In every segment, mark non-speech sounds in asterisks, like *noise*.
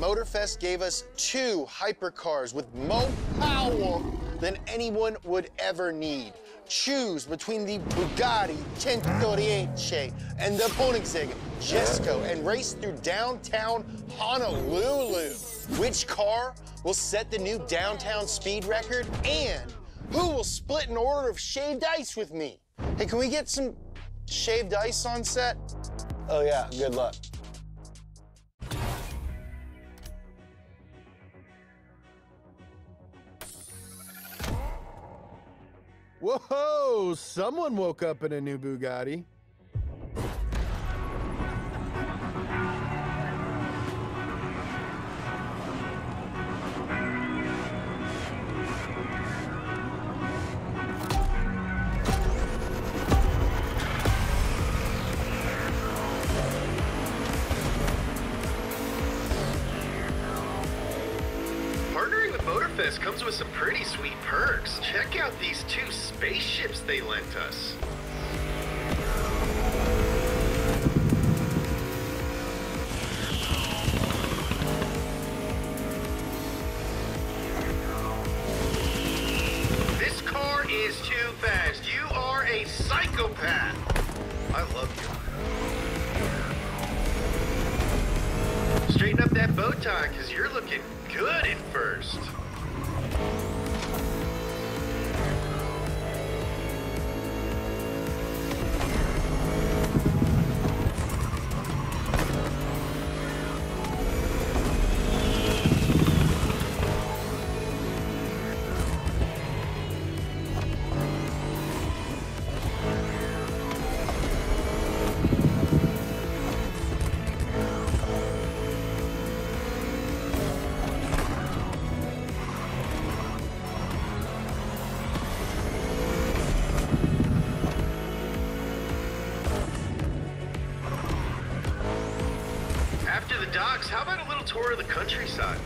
Motorfest gave us two hypercars with more power than anyone would ever need. Choose between the Bugatti Centodieci and the Koenigsegg Jesco and race through downtown Honolulu. Which car will set the new downtown speed record and who will split an order of shaved ice with me? Hey, can we get some shaved ice on set? Oh yeah, good luck. Whoa, someone woke up in a new Bugatti. Motorfest comes with some pretty sweet perks. Check out these two spaceships they lent us. This car is too fast. You are a psychopath. I love you. Straighten up that bow tie, because you're looking good at first. After the docks, how about a little tour of the countryside?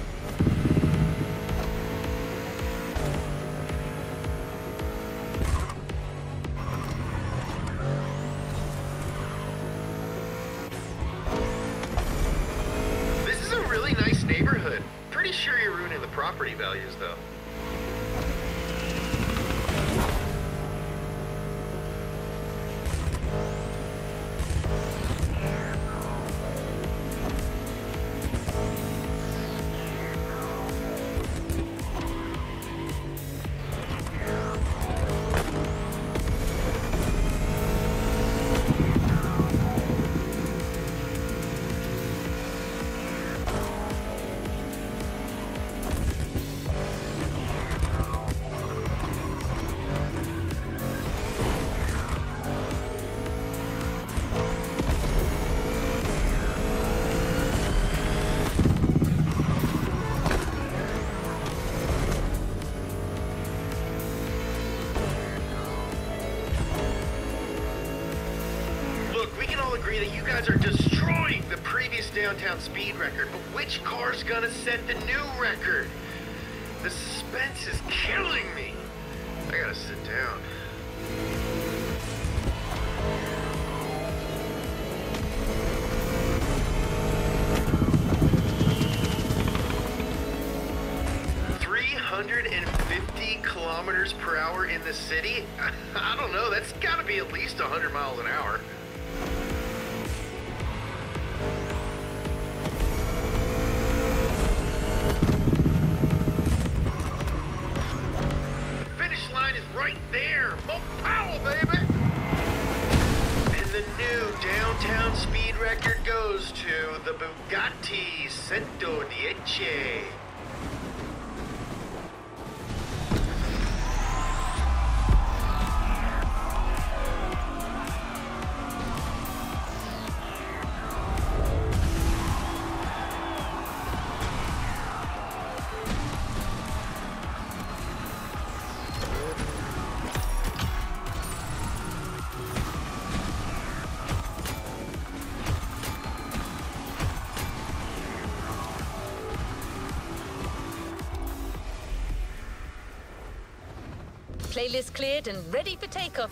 This is a really nice neighborhood. Pretty sure you're ruining the property values, though. Agree that you guys are destroying the previous downtown speed record, but which car's gonna set the new record? The suspense is killing me. I gotta sit down. Kilometers per hour in the city? *laughs* I don't know, that's gotta be at least 100 miles an hour. Right there. More power, baby. And the new downtown speed record goes to the Bugatti Centodieci. Playlist cleared and ready for takeoff.